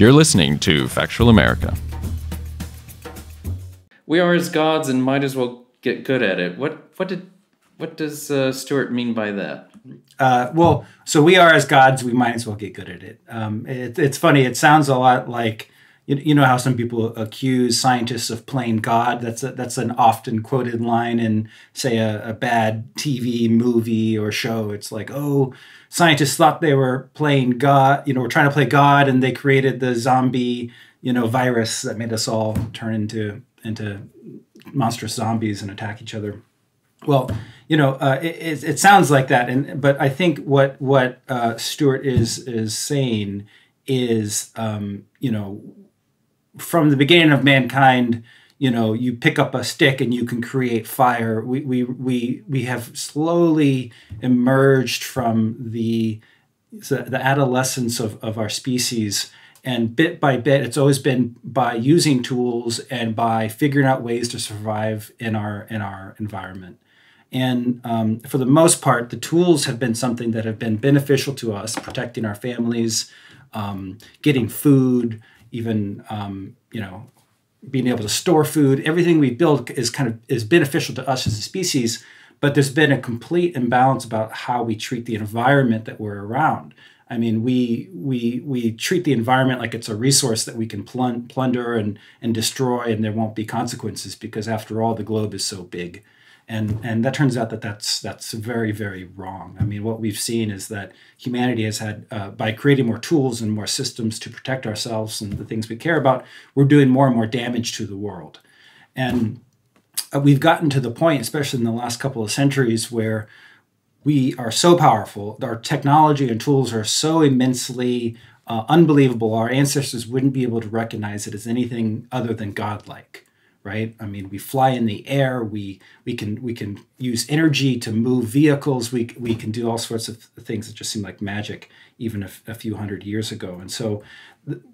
You're listening to Factual America. We are as gods and might as well get good at it. What what did what does uh, Stewart mean by that? Uh, well, so we are as gods. We might as well get good at it. Um, it it's funny. It sounds a lot like you, know how some people accuse scientists of playing God. That's a, that's an often quoted line in say a, a bad TV movie or show. It's like oh scientists thought they were playing God, you know, were trying to play God, and they created the zombie, you know, virus that made us all turn into into monstrous zombies and attack each other. Well, you know, uh, it, it, sounds like that, and but I think what what uh, Stewart is is saying is, um, you know, from the beginning of mankind, you know you pick up a stick and you can create fire. We we we we have slowly emerged from the the adolescence of, of our species. And bit by bit it's always been by using tools and by figuring out ways to survive in our in our environment. And um, for the most part the tools have been something that have been beneficial to us protecting our families um, getting food even um, you know being able to store food, everything we build is kind of is beneficial to us as a species. But there's been a complete imbalance about how we treat the environment that we're around. I mean, we we we treat the environment like it's a resource that we can plunder and and destroy, and there won't be consequences because, after all, the globe is so big and and that turns out that that's that's very very wrong. I mean, what we've seen is that humanity has had uh, by creating more tools and more systems to protect ourselves and the things we care about, we're doing more and more damage to the world, and uh, we've gotten to the point, especially in the last couple of centuries, where we are so powerful, our technology and tools are so immensely uh, unbelievable. Our ancestors wouldn't be able to recognize it as anything other than godlike right? I mean we fly in the air we we can we can use energy to move vehicles we we can do all sorts of things that just seem like magic even a, a few hundred years ago. And so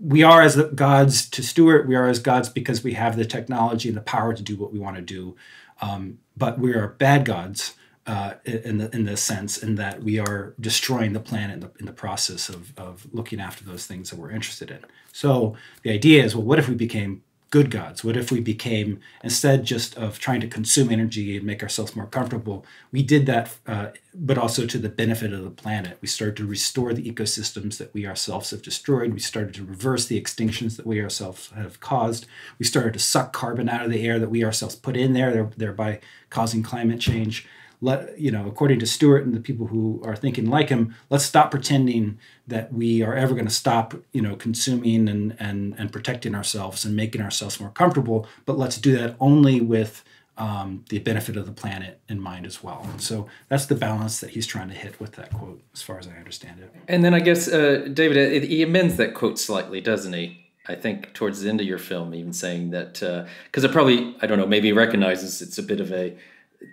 we are as gods to stewart we are as gods because we have the technology and the power to do what we want to do. Um, but we are bad gods uh, in the in the sense in that we are destroying the planet in the, in the process of, of looking after those things that we're interested in. So the idea is, well, what if we became good gods? What if we became, instead just of trying to consume energy and make ourselves more comfortable, we did that, uh, but also to the benefit of the planet. We started to restore the ecosystems that we ourselves have destroyed. We started to reverse the extinctions that we ourselves have caused. We started to suck carbon out of the air that we ourselves put in there, thereby causing climate change let you know according to stewart and the people who are thinking like him let's stop pretending that we are ever going to stop you know consuming and and and protecting ourselves and making ourselves more comfortable but let's do that only with um, the benefit of the planet in mind as well. So that's the balance that he's trying to hit with that quote, as far as I understand it. And then I guess, uh, David, he amends that quote slightly, doesn't he? I think towards the end of your film, even saying that, because uh, it probably, I don't know, maybe recognizes it's a bit of a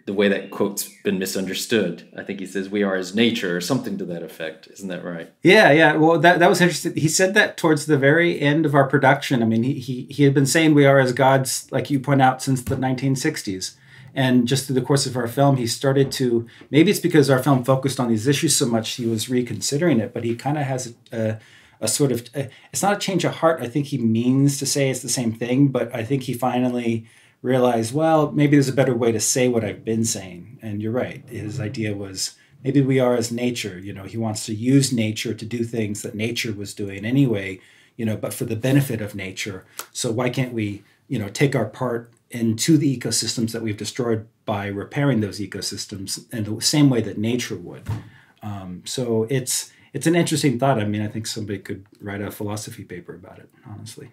the way that quote's been misunderstood. I think he says we are as nature or something to that effect. Isn't that right? Yeah, yeah. Well, that, that was interesting. He said that towards the very end of our production. I mean, he, he, he had been saying we are as gods, like you point out, since the 1960s. And just through the course of our film, he started to, maybe it's because our film focused on these issues so much, he was reconsidering it, but he kind of has a, a sort of, a, it's not a change of heart. I think he means to say it's the same thing, but I think he finally realize, well, maybe there's a better way to say what I've been saying. And you're right. His idea was maybe we are as nature. You know, he wants to use nature to do things that nature was doing anyway, you know, but for the benefit of nature. So why can't we, you know, take our part into the ecosystems that we've destroyed by repairing those ecosystems in the same way that nature would? Um, so it's it's an interesting thought. I mean, I think somebody could write a philosophy paper about it, honestly.